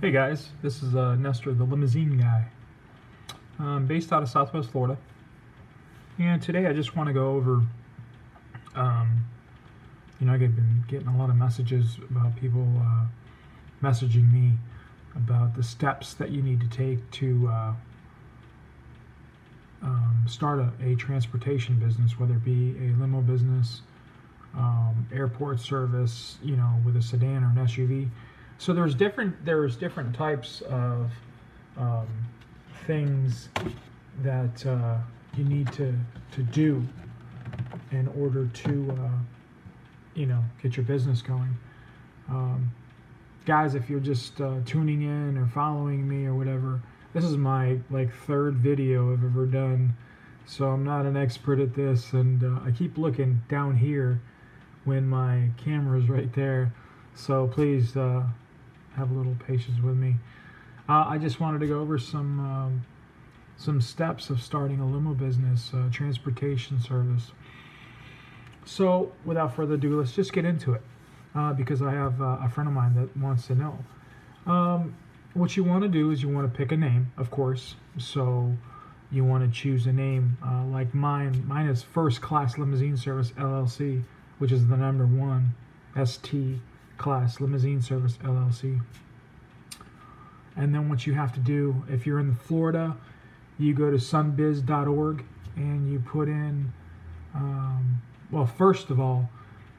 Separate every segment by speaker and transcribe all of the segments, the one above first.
Speaker 1: Hey guys, this is uh, Nestor, the limousine guy. I'm based out of Southwest Florida. And today I just want to go over, um, you know, I've been getting a lot of messages about people uh, messaging me about the steps that you need to take to uh, um, start a, a, transportation business, whether it be a limo business, um, airport service, you know, with a sedan or an SUV so there's different there's different types of um, things that uh, you need to to do in order to uh, you know get your business going. Um, guys, if you're just uh, tuning in or following me or whatever, this is my like third video I've ever done, so I'm not an expert at this, and uh, I keep looking down here when my camera is right there. So please uh, have a little patience with me. Uh, I just wanted to go over some um, some steps of starting a limo business, uh, transportation service. So, without further ado, let's just get into it uh, because I have uh, a friend of mine that wants to know. Um, what you want to do is you want to pick a name, of course. So, you want to choose a name uh, like mine. Mine is First Class Limousine Service LLC, which is the number one ST class, Limousine Service LLC. And then what you have to do, if you're in Florida, you go to sunbiz.org and you put in, um, well, first of all,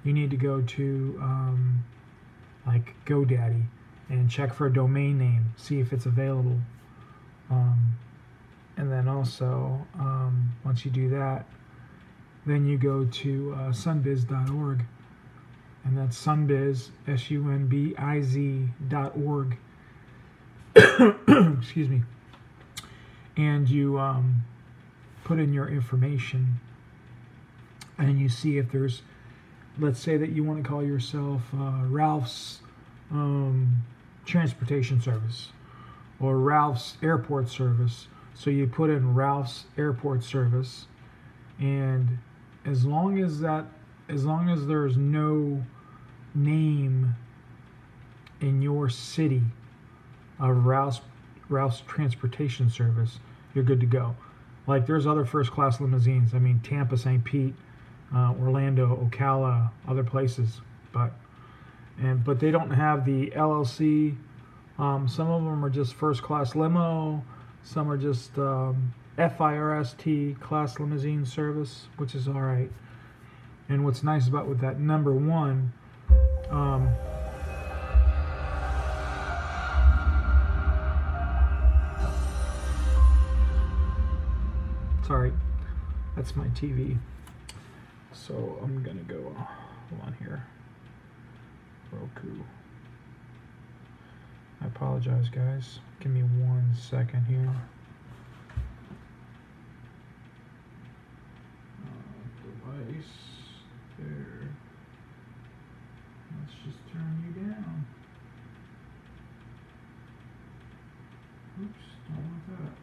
Speaker 1: you need to go to um, like GoDaddy and check for a domain name, see if it's available. Um, and then also, um, once you do that, then you go to uh, sunbiz.org and that's sunbiz, S-U-N-B-I-Z dot org. Excuse me. And you um, put in your information and you see if there's, let's say that you want to call yourself uh, Ralph's um, Transportation Service or Ralph's Airport Service. So you put in Ralph's Airport Service and as long as that as long as there's no name in your city of Rouse Ralph's Transportation Service, you're good to go. Like there's other first class limousines. I mean, Tampa, St. Pete, uh, Orlando, Ocala, other places, but and but they don't have the LLC. Um, some of them are just first class limo. Some are just um, FIRST class limousine service, which is all right. And what's nice about with that number one, um, sorry, that's my TV. So I'm gonna go, on here, Roku. I apologize guys, give me one second here. Uh, device. There. Let's just turn you down. Oops, don't want that.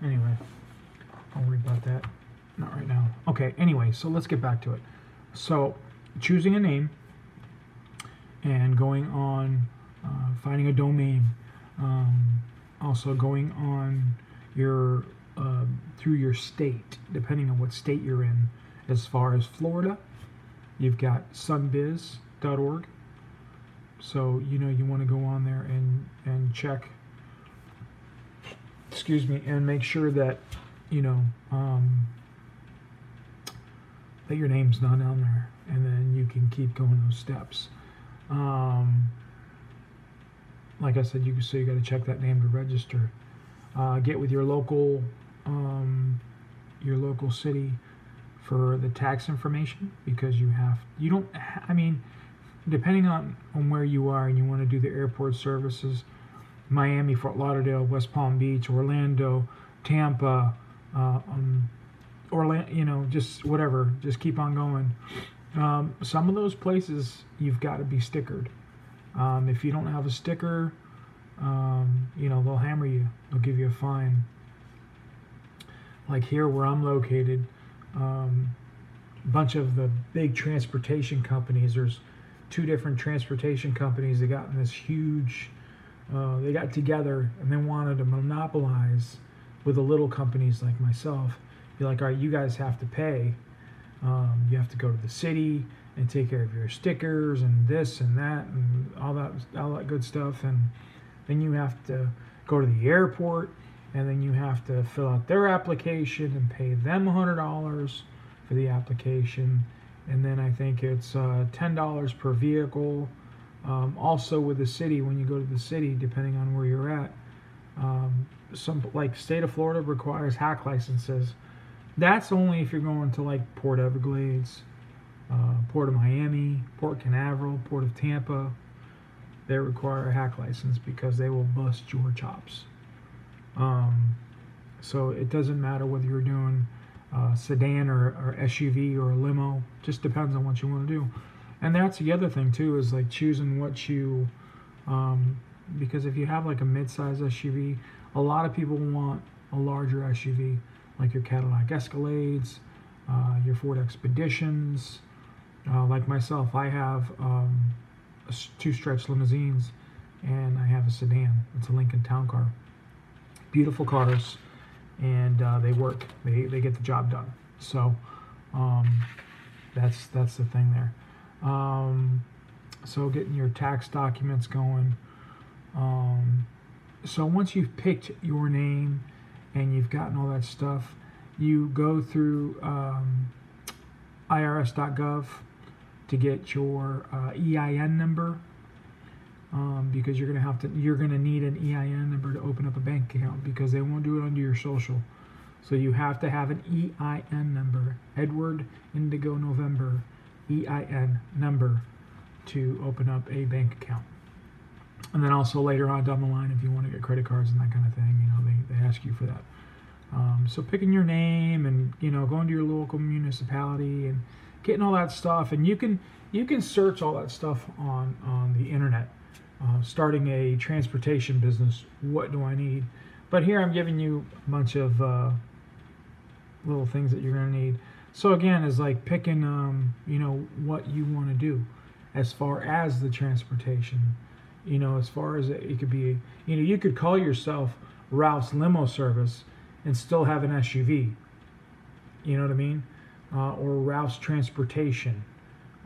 Speaker 1: Anyway, I'll worry about that. Not right now. Okay, anyway, so let's get back to it. So, choosing a name and going on uh, finding a domain um, also going on your uh, through your state depending on what state you're in. As far as Florida you've got sunbiz.org so you know you want to go on there and and check excuse me and make sure that you know um, that your name's not on there and then you can keep going those steps um, like I said, you so you got to check that name to register. Uh, get with your local um, your local city for the tax information because you have you don't I mean depending on on where you are and you want to do the airport services Miami Fort Lauderdale West Palm Beach Orlando Tampa uh, um, Orlando you know just whatever just keep on going um, some of those places you've got to be stickered. Um, if you don't have a sticker, um, you know, they'll hammer you. They'll give you a fine. Like here where I'm located, um, a bunch of the big transportation companies. There's two different transportation companies that got in this huge. Uh, they got together and they wanted to monopolize with the little companies like myself. Be like, all right, you guys have to pay. Um, you have to go to the city and take care of your stickers and this and that and all that all that good stuff. And then you have to go to the airport and then you have to fill out their application and pay them $100 for the application. And then I think it's uh, $10 per vehicle. Um, also with the city when you go to the city depending on where you're at um, some like state of Florida requires hack licenses that's only if you're going to like Port Everglades uh, Port of Miami, Port Canaveral, Port of Tampa, they require a hack license because they will bust your chops. Um, so it doesn't matter whether you're doing a sedan or, or SUV or a limo, just depends on what you want to do. And that's the other thing too is like choosing what you, um, because if you have like a mid-size SUV, a lot of people want a larger SUV, like your Cadillac Escalades, uh, your Ford Expeditions, uh, like myself, I have um, two stretch limousines and I have a sedan. It's a Lincoln Town Car. Beautiful cars, and uh, they work. They, they get the job done. So um, that's that's the thing there. Um, so getting your tax documents going. Um, so once you've picked your name and you've gotten all that stuff, you go through um, irs.gov to get your uh, EIN number um, because you're gonna have to you're gonna need an EIN number to open up a bank account because they won't do it under your social. So you have to have an EIN number, Edward Indigo November EIN number to open up a bank account. And then also later on down the line, if you want to get credit cards and that kind of thing, you know, they, they ask you for that. Um, so picking your name and you know going to your local municipality and getting all that stuff, and you can you can search all that stuff on on the internet. Uh, starting a transportation business, what do I need? But here I'm giving you a bunch of uh, little things that you're gonna need. So again, is like picking um, you know what you want to do as far as the transportation. You know, as far as it, it could be, you know, you could call yourself Ralph's Limo Service and still have an SUV. You know what I mean? uh, or Ralph's Transportation.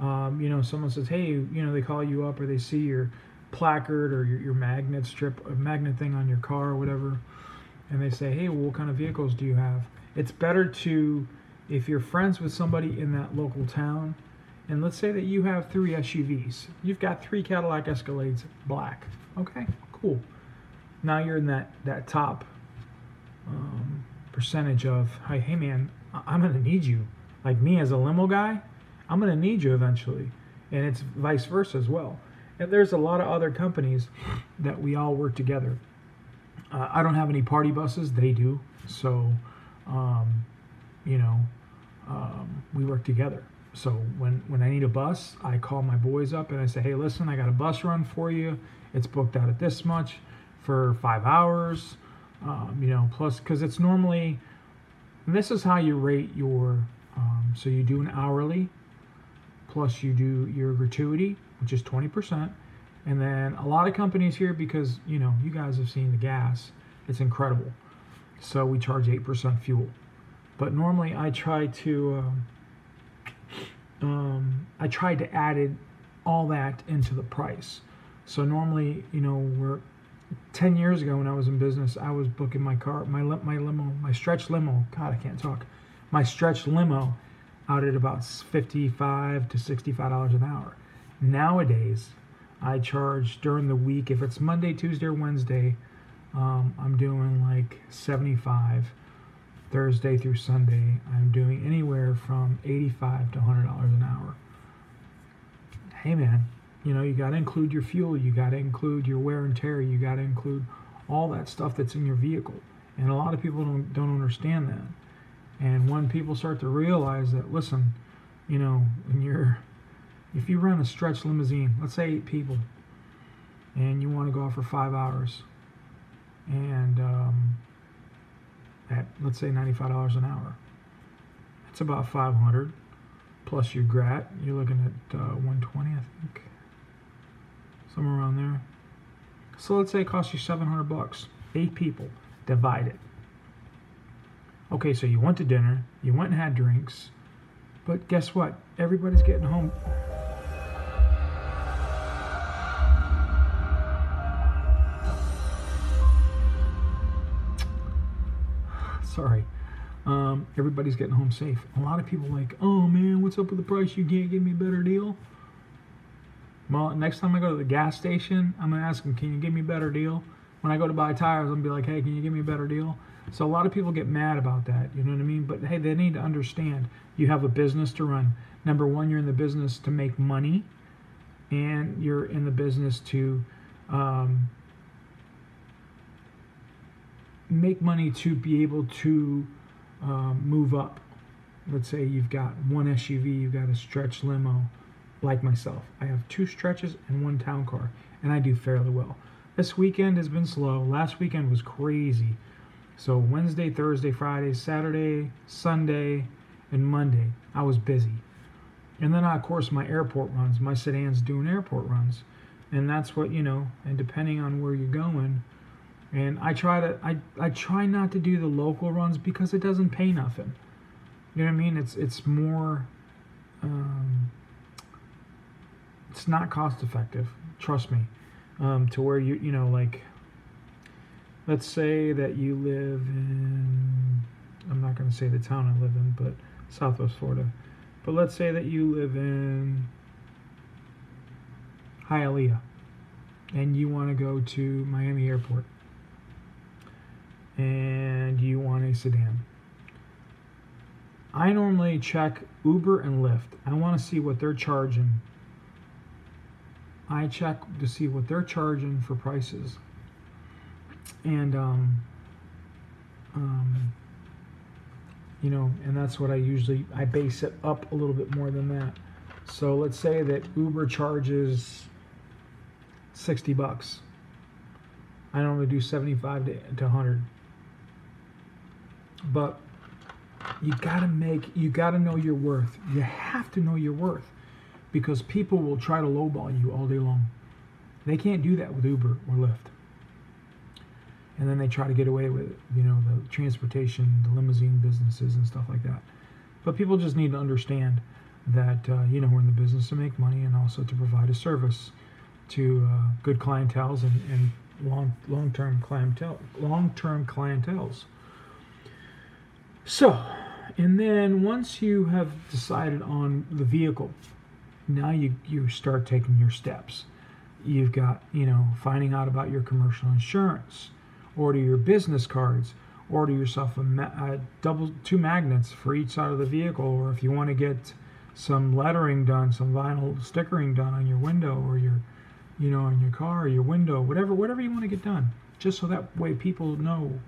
Speaker 1: Um, you know, someone says, hey, you know, they call you up or they see your placard or your, your magnet strip, magnet thing on your car or whatever, and they say, hey, well, what kind of vehicles do you have? It's better to, if you're friends with somebody in that local town, and let's say that you have three SUVs. You've got three Cadillac Escalades black. Okay, cool. Now you're in that, that top um, percentage of, hey, hey man, I'm going to need you like me as a limo guy, I'm going to need you eventually. And it's vice versa as well. And there's a lot of other companies that we all work together. Uh, I don't have any party buses, they do. So, um, you know, um, we work together. So when, when I need a bus, I call my boys up and I say, hey, listen, I got a bus run for you. It's booked out at this much for five hours. Um, you know, plus, because it's normally, this is how you rate your um, so you do an hourly, plus you do your gratuity, which is 20%. And then a lot of companies here, because you know you guys have seen the gas, it's incredible. So we charge 8% fuel. But normally I try to, um, um, I tried to add it, all that into the price. So normally, you know, we're 10 years ago when I was in business, I was booking my car, my my limo, my stretch limo. God, I can't talk my stretch limo out at about 55 to 65 dollars an hour. Nowadays, I charge during the week if it's Monday, Tuesday, or Wednesday. Um, I'm doing like 75. Thursday through Sunday, I'm doing anywhere from 85 to 100 dollars an hour. Hey man, you know you got to include your fuel, you got to include your wear and tear, you got to include all that stuff that's in your vehicle, and a lot of people don't don't understand that. And when people start to realize that, listen, you know, when you're, if you run a stretch limousine, let's say eight people, and you want to go out for five hours, and um, at let's say $95 an hour. That's about 500 plus your grat. You're looking at uh, 120, I think, somewhere around there. So let's say it costs you 700 bucks. Eight people, divide it. Okay, so you went to dinner, you went and had drinks, but guess what? Everybody's getting home. Sorry. Um, everybody's getting home safe. A lot of people like, oh man, what's up with the price? You can't give me a better deal. Well, next time I go to the gas station, I'm gonna ask them, can you give me a better deal? When I go to buy tires, I'm gonna be like, hey, can you give me a better deal? So a lot of people get mad about that, you know what I mean? But hey, they need to understand you have a business to run. Number one, you're in the business to make money, and you're in the business to um, make money to be able to um, move up. Let's say you've got one SUV, you've got a stretch limo, like myself. I have two stretches and one town car, and I do fairly well. This weekend has been slow. Last weekend was crazy. So Wednesday, Thursday, Friday, Saturday, Sunday, and Monday, I was busy. And then, of course, my airport runs, my sedans doing airport runs. And that's what, you know, and depending on where you're going, and I try to I, I try not to do the local runs because it doesn't pay nothing. You know what I mean? It's it's more um, it's not cost effective. Trust me. Um, to where you you know like let's say that you live in I'm not going to say the town I live in, but Southwest Florida. But let's say that you live in Hialeah and you want to go to Miami Airport and you want a sedan. I normally check Uber and Lyft. I want to see what they're charging. I check to see what they're charging for prices. And, um, um, you know, and that's what I usually, I base it up a little bit more than that. So let's say that Uber charges 60 bucks. I normally do 75 to, to 100 but you got to make you got to know your worth. You have to know your worth because people will try to lowball you all day long. They can't do that with uber or lyft. And then they try to get away with it you know the transportation the limousine businesses and stuff like that. But people just need to understand that uh, you know we're in the business to make money and also to provide a service to uh, good clientels and, and long long-term clientele long-term clientels so, and then once you have decided on the vehicle, now you, you start taking your steps. You've got, you know, finding out about your commercial insurance, order your business cards, order yourself a, a double two magnets for each side of the vehicle, or if you want to get some lettering done, some vinyl stickering done on your window or your, you know, on your car, your window, whatever, whatever you want to get done, just so that way people know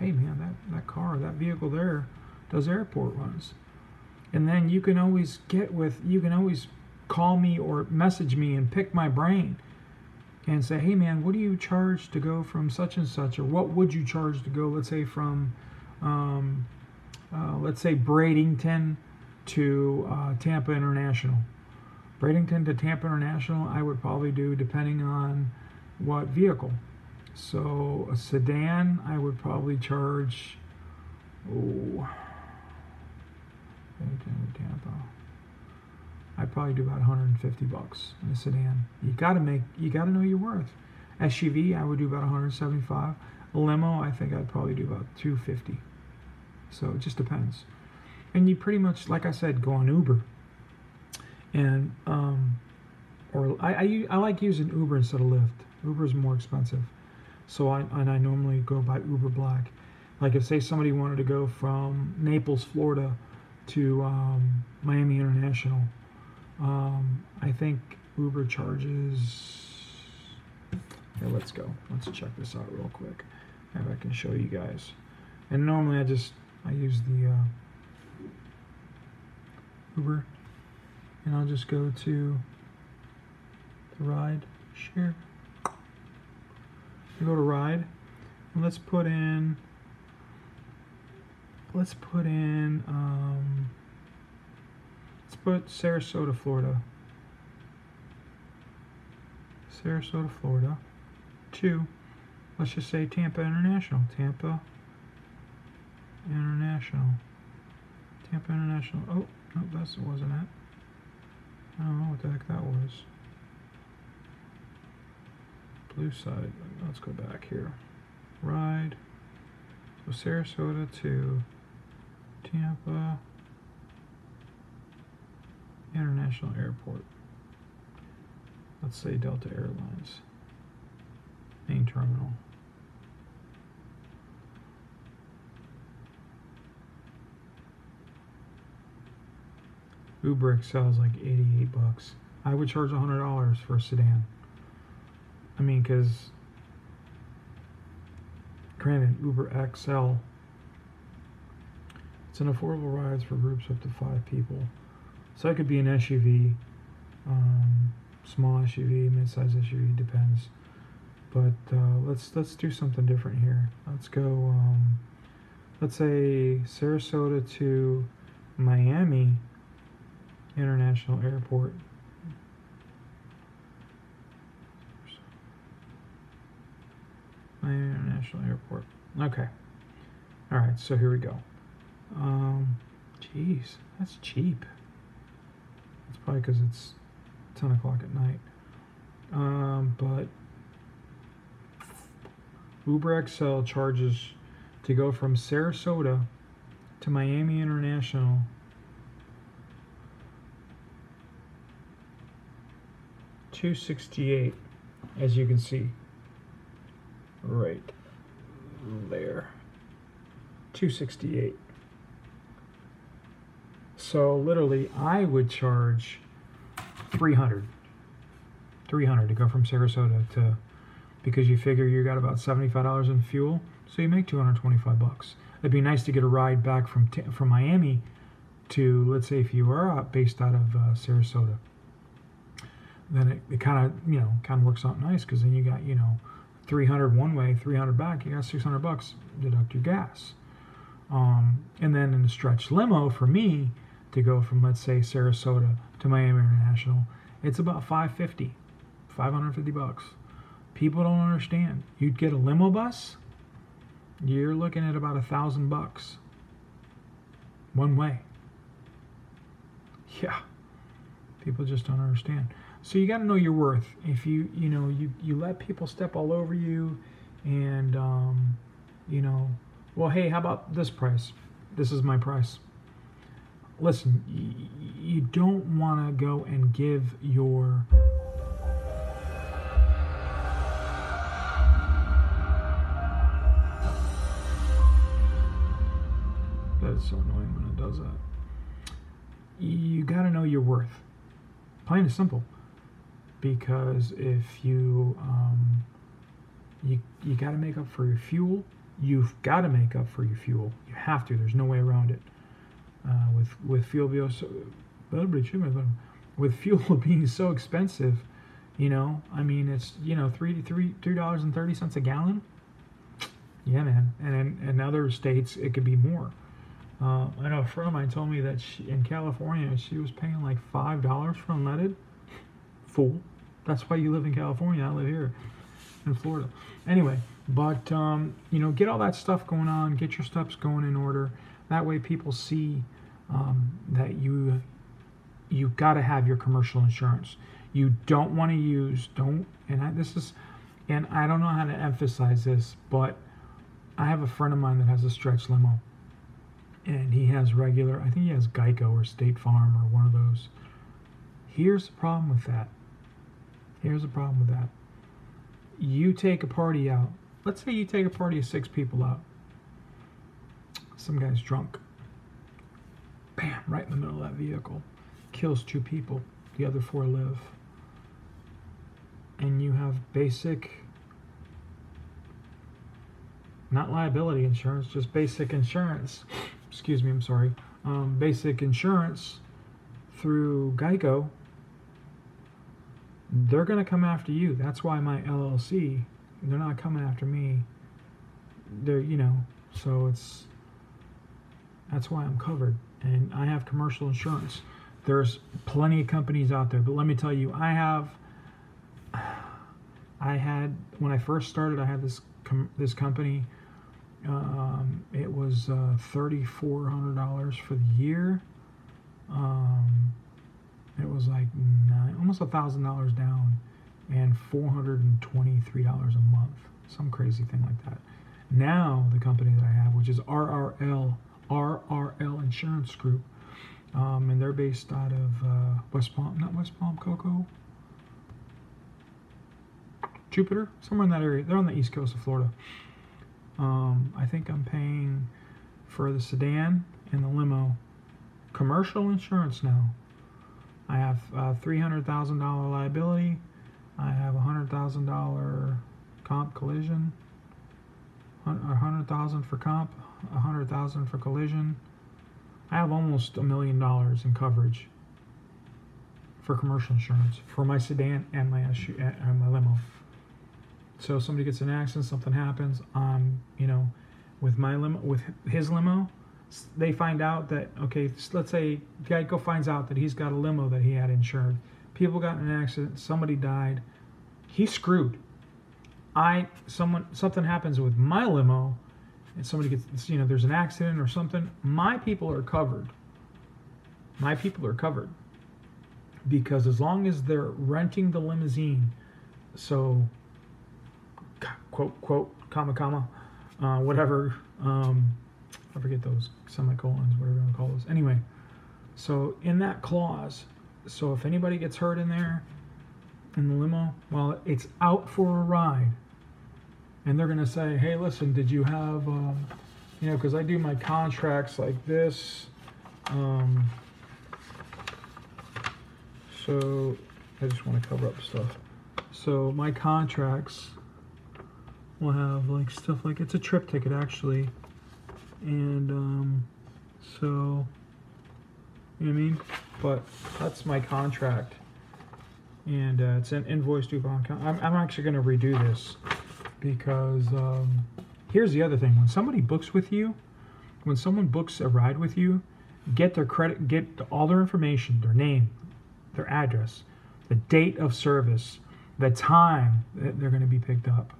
Speaker 1: hey man, that, that car, that vehicle there does airport runs. And then you can always get with, you can always call me or message me and pick my brain and say, hey man, what do you charge to go from such and such? Or what would you charge to go, let's say, from, um, uh, let's say, Bradenton to uh, Tampa International? Bradenton to Tampa International, I would probably do depending on what vehicle. So a sedan, I would probably charge, oh, Tampa. I'd probably do about 150 bucks in a sedan. You got to make, you got to know your worth. SUV, I would do about 175. A limo, I think I'd probably do about 250. So it just depends. And you pretty much, like I said, go on Uber. And, um, or I, I, I like using Uber instead of Lyft. Uber is more expensive. So I and I normally go by Uber Black. Like if say somebody wanted to go from Naples, Florida, to um, Miami International, um, I think Uber charges. Here, let's go. Let's check this out real quick. If I can show you guys. And normally I just I use the uh, Uber, and I'll just go to the ride share. Go to ride, and let's put in let's put in um, let's put Sarasota, Florida. Sarasota, Florida. Two. Let's just say Tampa International. Tampa International. Tampa International. Oh, no, that wasn't it. I don't know what the heck that was. Blue side. Let's go back here. Ride. So Sarasota to Tampa International Airport. Let's say Delta Airlines. Main terminal. Uber is like 88 bucks. I would charge $100 for a sedan. I mean, because granted, Uber XL, it's an affordable ride for groups up to five people. So it could be an SUV, um, small SUV, mid-size SUV, depends. But uh, let's let's do something different here. Let's go. Um, let's say Sarasota to Miami International Airport. Miami International Airport. Okay. All right. So here we go. Um, jeez, that's cheap. It's probably because it's 10 o'clock at night. Um, but Uber XL charges to go from Sarasota to Miami International two sixty eight as you can see right there. 268 so literally I would charge 300 300 to go from Sarasota to because you figure you got about $75 in fuel so you make 225 bucks. It'd be nice to get a ride back from from Miami to let's say if you are based out of uh, Sarasota. Then it, it kind of you know kind of works out nice because then you got you know 300 one way 300 back you got 600 bucks deduct your gas. Um, and then in a stretch limo for me to go from let's say Sarasota to Miami International it's about 550 550 bucks. People don't understand. You'd get a limo bus you're looking at about a thousand bucks one way. Yeah. People just don't understand so you got to know your worth. If you you know you you let people step all over you, and um, you know, well, hey, how about this price? This is my price. Listen, you, don't want to go and give your That's so annoying when it does that. You got to know your worth. Plain and simple because if you um, you you got to make up for your fuel, you've got to make up for your fuel. You have to. There's no way around it. Uh, with with fuel being so, with fuel being so expensive, you know, I mean, it's you know three three three dollars and thirty cents a gallon. Yeah, man. And in, in other states, it could be more. Uh, I know a friend of mine told me that she, in California, she was paying like five dollars for unleaded. Fool. That's why you live in California. I live here in Florida. Anyway, but um, you know, get all that stuff going on. Get your steps going in order. That way, people see um, that you you've got to have your commercial insurance. You don't want to use don't and I, this is and I don't know how to emphasize this, but I have a friend of mine that has a stretch limo, and he has regular. I think he has Geico or State Farm or one of those. Here's the problem with that Here's the problem with that. You take a party out. Let's say you take a party of six people out. Some guy's drunk. Bam, right in the middle of that vehicle. Kills two people. The other four live. And you have basic, not liability insurance, just basic insurance. Excuse me, I'm sorry. Um, basic insurance through Geico they're going to come after you. That's why my LLC, they're not coming after me they're you know, so it's that's why I'm covered, and I have commercial insurance. There's plenty of companies out there, but let me tell you, I have. I had when I first started, I had this com- this company. Um, it was uh, thirty four hundred dollars for the year. Um, it was like nine, almost a thousand dollars down, and four hundred and twenty three dollars a month, some crazy thing like that. Now the company that I have, which is RRL RRL Insurance Group, um, and they're based out of uh, West Palm, not West Palm, Cocoa, Jupiter, somewhere in that area. They're on the east coast of Florida. Um, I think I'm paying for the sedan and the limo commercial insurance now. I have uh, $300,000 liability. I have $100,000 comp collision, or 100,000 for comp, 100,000 for collision. I have almost a million dollars in coverage for commercial insurance for my sedan and my SU, and my limo. So if somebody gets an accident, something happens, um, you know, with my limo, with his limo, they find out that okay, let's say Geico finds out that he's got a limo that he had insured. People got in an accident, somebody died, he's screwed. I someone something happens with my limo, and somebody gets you know there's an accident or something. My people are covered. My people are covered because as long as they're renting the limousine, so quote quote comma comma, uh, whatever. Um, I forget those semicolons, whatever you want to call those. Anyway, so in that clause, so if anybody gets hurt in there, in the limo, well, it's out for a ride. And they're going to say, hey, listen, did you have, um, you know, because I do my contracts like this. Um, so I just want to cover up stuff. So my contracts will have like stuff like it's a trip ticket actually and um, so you know what I mean. But that's my contract, and uh, it's an invoice due on. I'm, I'm actually going to redo this because um, here's the other thing: when somebody books with you, when someone books a ride with you, get their credit, get all their information, their name, their address, the date of service, the time that they're going to be picked up,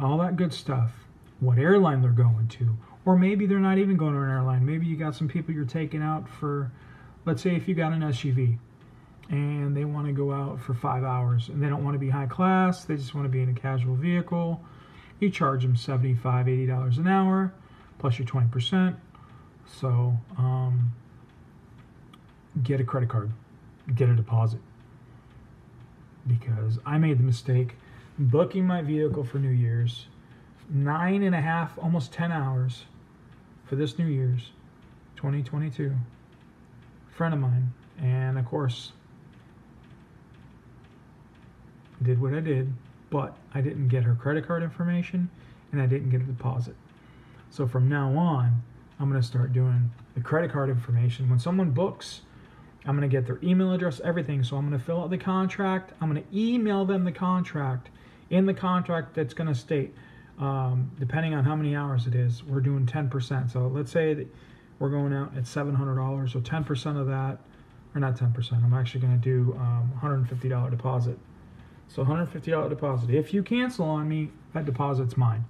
Speaker 1: all that good stuff, what airline they're going to, or maybe they're not even going to an airline. Maybe you got some people you're taking out for, let's say, if you got an SUV and they want to go out for five hours and they don't want to be high class, they just want to be in a casual vehicle. You charge them $75, $80 an hour plus your 20%. So um, get a credit card, get a deposit. Because I made the mistake booking my vehicle for New Year's nine and a half, almost 10 hours for this New Year's 2022. friend of mine, and of course, did what I did, but I didn't get her credit card information and I didn't get a deposit. So from now on, I'm going to start doing the credit card information. When someone books, I'm going to get their email address, everything. So I'm going to fill out the contract. I'm going to email them the contract. In the contract, that's going to state um, depending on how many hours it is, we're doing 10%. So let's say that we're going out at $700. So 10% of that, or not 10%, I'm actually going to do um, $150 deposit. So $150 deposit. If you cancel on me, that deposit's mine.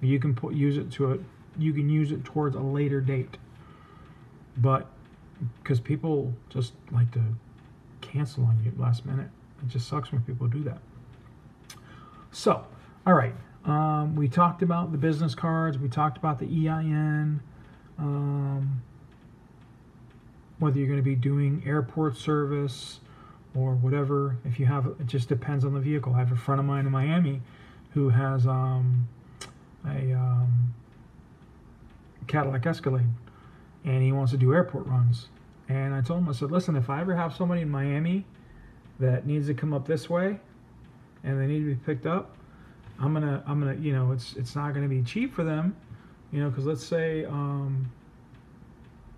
Speaker 1: You can put use it to a you can use it towards a later date. But because people just like to cancel on you last minute, it just sucks when people do that. So, all right. Um, we talked about the business cards. We talked about the EIN. Um, whether you're going to be doing airport service or whatever. If you have, it just depends on the vehicle. I have a friend of mine in Miami who has um, a um, Cadillac Escalade, and he wants to do airport runs. And I told him, I said, listen, if I ever have somebody in Miami that needs to come up this way, and they need to be picked up, I'm gonna I'm gonna you know it's it's not gonna be cheap for them, you know because let's say um,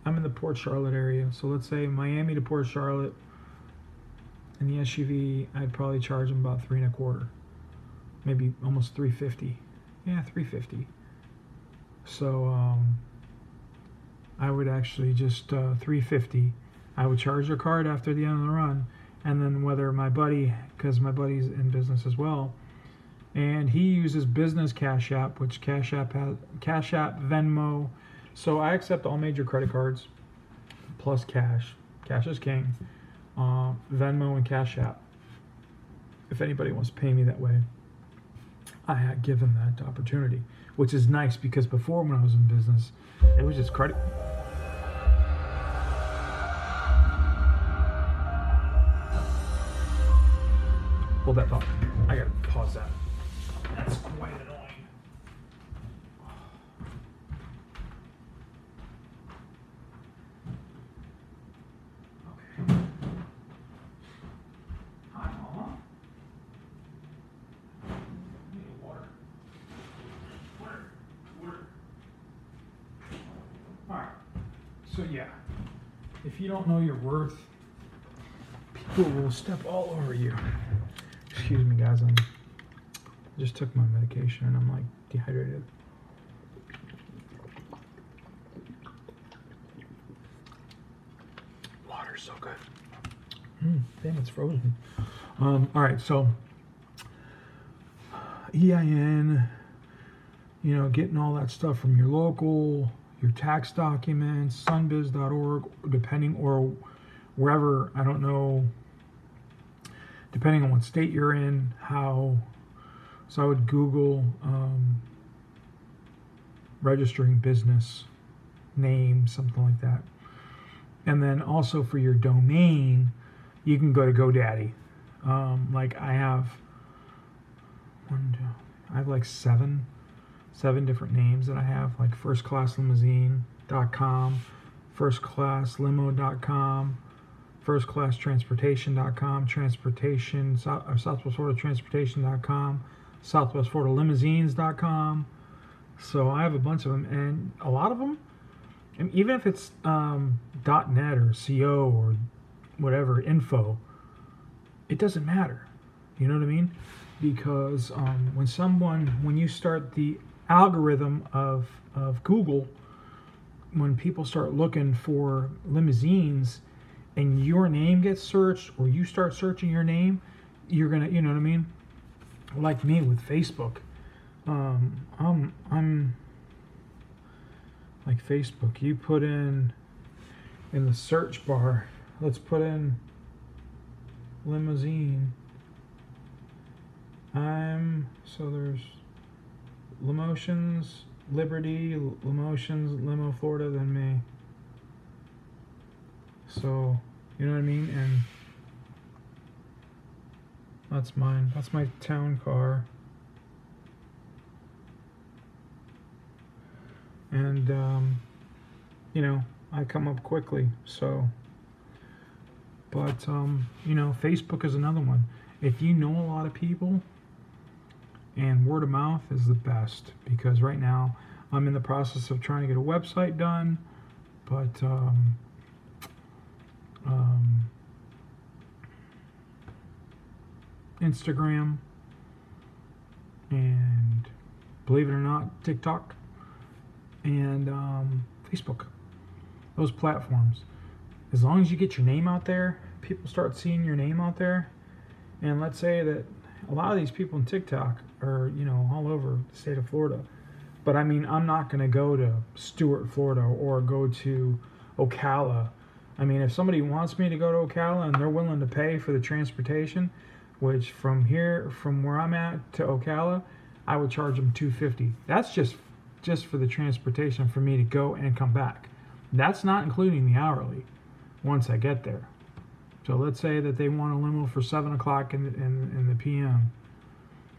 Speaker 1: I'm in the Port Charlotte area, so let's say Miami to Port Charlotte. In the SUV, I'd probably charge them about three and a quarter, maybe almost 350. Yeah, 350. So um, I would actually just uh, 350. I would charge their card after the end of the run, and then whether my buddy, because my buddy's in business as well, and he uses Business Cash App, which Cash App has Cash App, Venmo. So I accept all major credit cards, plus cash. Cash is king. Uh, Venmo and Cash App. If anybody wants to pay me that way, I give them that opportunity, which is nice because before when I was in business, it was just credit. Hold that thought. I gotta pause that. That's quite annoying. Okay. Hi, Mama. Need water. Water. Water. Alright. So yeah. If you don't know your worth, people will step all over you. Excuse me guys, I'm just took my medication and I'm like dehydrated. Water's so good. Mm, damn, it's frozen. Um, all right, so EIN, you know, getting all that stuff from your local, your tax documents, sunbiz.org, depending, or wherever, I don't know, depending on what state you're in, how so I would Google um, registering business name, something like that. And then also for your domain, you can go to GoDaddy. Um, like I have one, two, I have like seven, seven different names that I have, like firstclasslimousine.com, firstclasslimo.com, firstclasstransportation.com, transportation, Southwest Florida transportation.com, southwestfloridalimousines.com. So I have a bunch of them, and a lot of them, and even if it's um, .net or .co or whatever info, it doesn't matter. You know what I mean? Because um, when someone, when you start the algorithm of of Google, when people start looking for limousines, and your name gets searched, or you start searching your name, you're gonna, you know what I mean? Like me with Facebook, um, I'm I'm like Facebook. You put in in the search bar. Let's put in limousine. I'm so there's Limotions, Liberty, Limotions, Limo, Florida, then me. So you know what I mean, and that's mine. That's my town car. And, um, you know, I come up quickly, so. But, um, you know, Facebook is another one. If you know a lot of people, and word of mouth is the best because right now I'm in the process of trying to get a website done, but um, um, Instagram, and believe it or not, TikTok, and um, Facebook. Those platforms. As long as you get your name out there, people start seeing your name out there. And let's say that a lot of these people in TikTok are, you know, all over the state of Florida. But I mean, I'm not going to go to Stuart, Florida, or go to Ocala. I mean, if somebody wants me to go to Ocala and they're willing to pay for the transportation, which from here, from where I'm at to Ocala, I would charge them 250. That's just just for the transportation for me to go and come back. That's not including the hourly once I get there. So let's say that they want a limo for seven o'clock in, in, in the PM.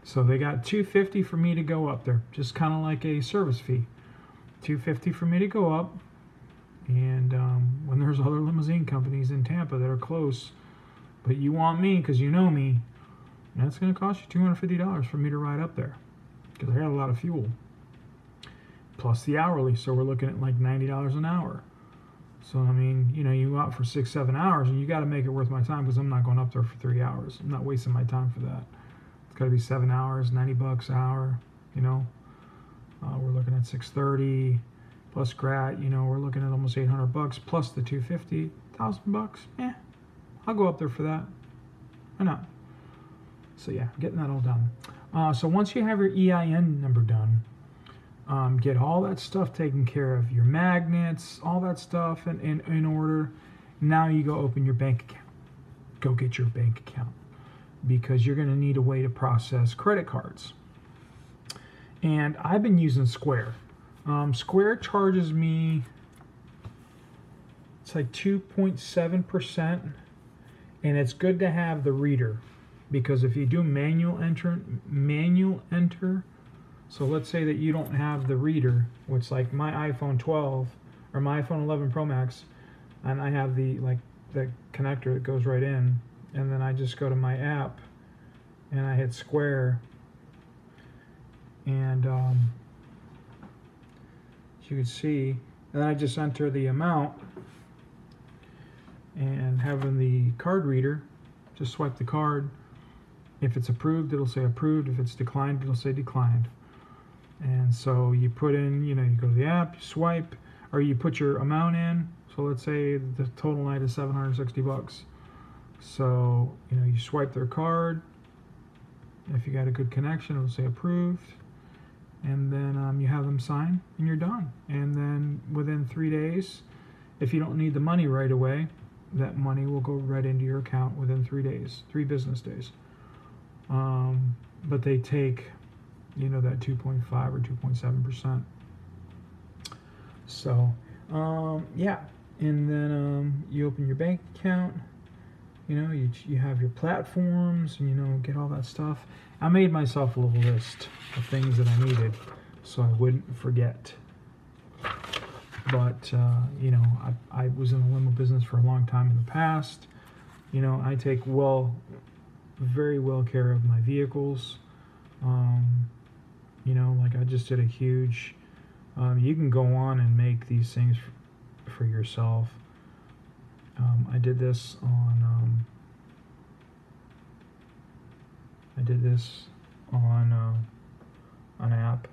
Speaker 1: So they got 250 for me to go up there, just kind of like a service fee. 250 for me to go up. And um, when there's other limousine companies in Tampa that are close, but you want me because you know me, that's going to cost you $250 for me to ride up there because I got a lot of fuel. Plus the hourly, so we're looking at like $90 an hour. So, I mean, you know, you go out for six, seven hours and you got to make it worth my time because I'm not going up there for three hours. I'm not wasting my time for that. It's got to be seven hours, 90 bucks an hour, you know. Uh, we're looking at at 630 plus grat. You know, we're looking at almost 800 bucks plus the 250, thousand bucks. Yeah, I'll go up there for that. Why not? So yeah, getting that all done. Uh, so once you have your EIN number done, um, get all that stuff taken care of, your magnets, all that stuff in, in, in order. Now you go open your bank account. Go get your bank account because you're going to need a way to process credit cards. And I've been using Square. Um, Square charges me, it's like 2.7%, and it's good to have the reader because if you do manual enter, manual enter, so let's say that you don't have the reader, which like my iPhone 12 or my iPhone 11 Pro Max, and I have the like the connector that goes right in, and then I just go to my app and I hit Square, and um, you can see, then I just enter the amount, and having the card reader, just swipe the card. If it's approved, it'll say approved. If it's declined, it'll say declined. And so you put in, you know, you go to the app, you swipe, or you put your amount in. So let's say the total night is 760 bucks. So, you know, you swipe their card. If you got a good connection, it'll say approved. And then um, you have them sign and you're done. And then within three days, if you don't need the money right away, that money will go right into your account within three days, three business days. Um, but they take you know that 2.5 or 2.7 percent. So um, yeah. And then um, you open your bank account you know you, you have your platforms and you know get all that stuff. I made myself a little list of things that i needed so i wouldn't forget. But uh, you know I, I was in the limo business for a long time in the past. You know i take well very well care of my vehicles um, you know, like I just did a huge. Um, you can go on and make these things for yourself. Um, I did this on. Um, I did this on uh, an app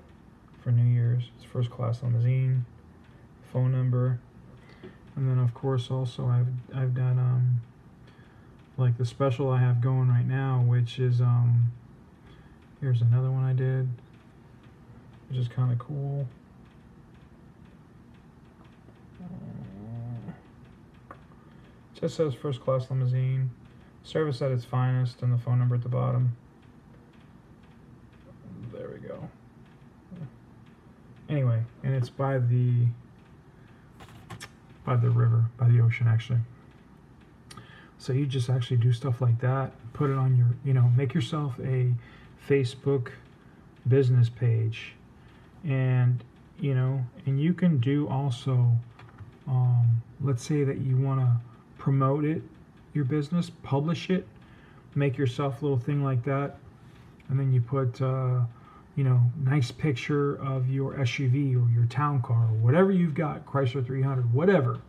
Speaker 1: for New Year's. It's first class limousine, phone number, and then of course also I've I've done um like the special I have going right now, which is um here's another one I did which is kind of cool. just says first class limousine, service at its finest, and the phone number at the bottom. There we go. Anyway, and it's by the by the river, by the ocean actually. So you just actually do stuff like that, put it on your, you know, make yourself a Facebook business page. And you know and you can do also um, let's say that you want to promote it your business publish it make yourself a little thing like that. And then you put uh, you know nice picture of your suv or your town car or whatever you've got chrysler 300 whatever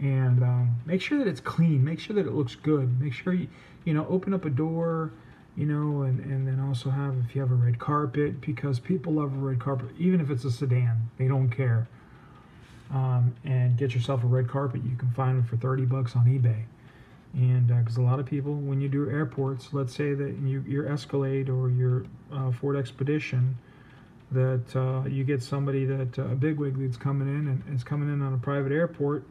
Speaker 1: and um, make sure that it's clean make sure that it looks good make sure you you know open up a door you know, and, and then also have if you have a red carpet because people love a red carpet, even if it's a sedan, they don't care. Um, and get yourself a red carpet. You can find them for 30 bucks on eBay. And because uh, a lot of people, when you do airports, let's say that you, your Escalade or your uh, Ford Expedition, that uh, you get somebody that uh, a bigwig that's coming in and is coming in on a private airport,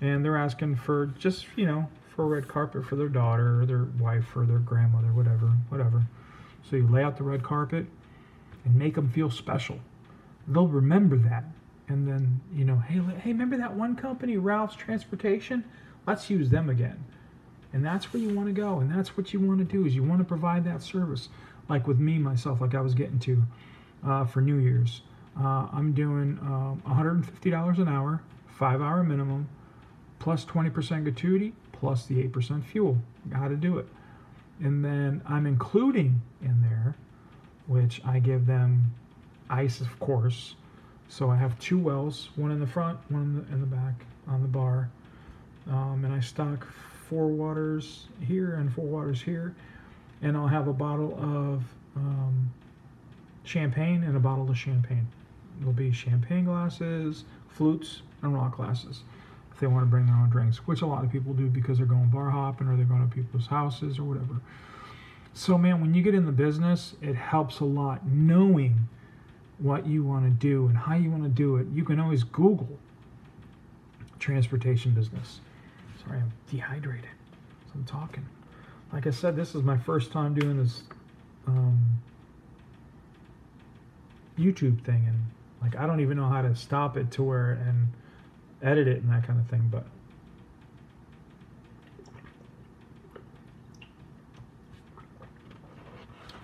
Speaker 1: and they're asking for just you know for a red carpet for their daughter or their wife or their grandmother, whatever, whatever. So you lay out the red carpet and make them feel special. They'll remember that. And then, you know, hey, hey, remember that one company, Ralph's Transportation? Let's use them again. And that's where you want to go. And that's what you want to do is you want to provide that service. Like with me, myself, like I was getting to uh, for New Year's. Uh, I'm doing um, $150 an hour, five hour minimum, plus 20% gratuity, plus the 8% fuel. Got to do it. And then I'm including in there, which I give them ice, of course. So I have two wells, one in the front, one in the, in the back on the bar. Um, and I stock four waters here and four waters here. And I'll have a bottle of um, champagne and a bottle of champagne. there'll be champagne glasses, flutes, and rock glasses if they want to bring their own drinks, which a lot of people do because they're going bar hopping or they're going to people's houses or whatever. So, man, when you get in the business, it helps a lot knowing what you want to do and how you want to do it. You can always Google transportation business. Sorry, I'm dehydrated. So I'm talking. Like I said, this is my first time doing this um, YouTube thing, and like I don't even know how to stop it to where and edit it and that kind of thing. But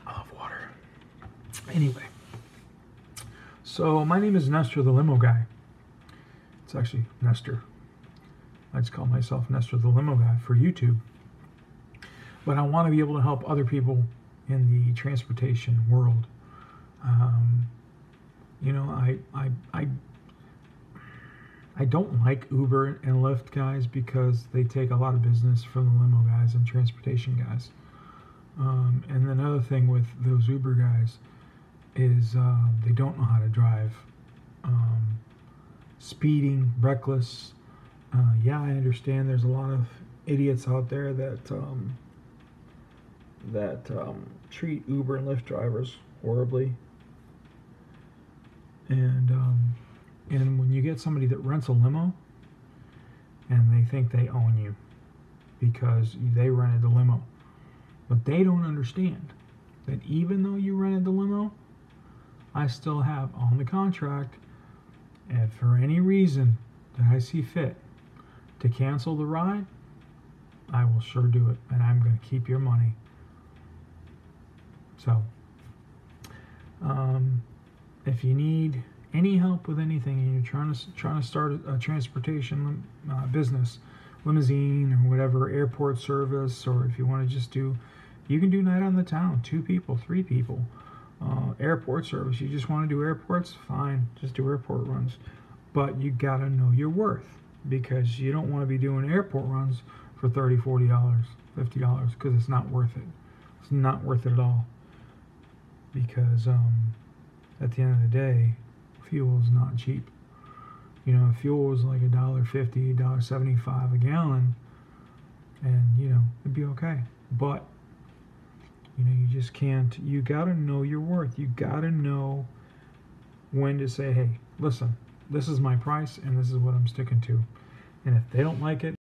Speaker 1: I love water. Anyway, so my name is Nestor the Limo Guy. It's actually Nestor. I just call myself Nestor the Limo Guy for YouTube. But I want to be able to help other people in the transportation world. Um, you know, I, I, I, I don't like Uber and Lyft guys because they take a lot of business from the limo guys and transportation guys. Um, and another thing with those Uber guys is uh, they don't know how to drive. Um, speeding, reckless. Uh, yeah, I understand. There's a lot of idiots out there that um, that um, treat Uber and Lyft drivers horribly. And um, and when you get somebody that rents a limo, and they think they own you because they rented the limo, but they don't understand that even though you rented the limo, I still have on the contract, and for any reason that I see fit to cancel the ride, I will sure do it, and I'm going to keep your money. So, um, if you need any help with anything and you're trying to trying to start a, transportation uh, business, limousine or whatever, airport service, or if you want to just do, you can do night on the town, two people, three people. Uh, airport service, you just want to do airports, fine, just do airport runs. But you gotta know your worth because you don't want to be doing airport runs for 30 40 dollars 50 dollars because it's not worth it it's not worth it at all because um, at the end of the day, fuel is not cheap. You know, if fuel was like a dollar fifty, dollar seventy-five a gallon, and you know it'd be okay. But you know, you just can't. You gotta know your worth. You gotta know when to say, "Hey, listen, this is my price, and this is what I'm sticking to." And if they don't like it,